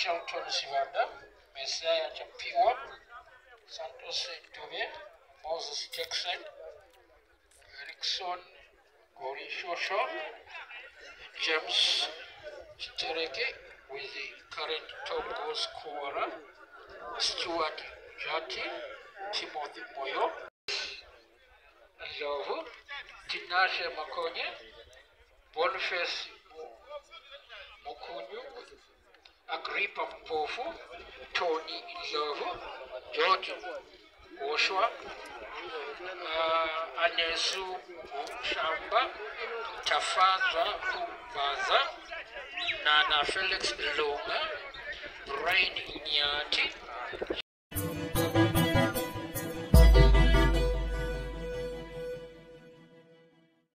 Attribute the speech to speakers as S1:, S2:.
S1: Şaltonisivar'da Messiah P1, Santos Tome, Moses Jackson, Erickson Gori Shosho, James Chitereke with the current top goal scorer, Stuart Jati, Timothy Moyo, Lovu, Tinashe Makonye, Boniface Agrippa Mpofu, Tony Nzovu, George Oshwa, uh, Anesu Shamba, Tafaza Kumbaza, Nana Felix Lunga,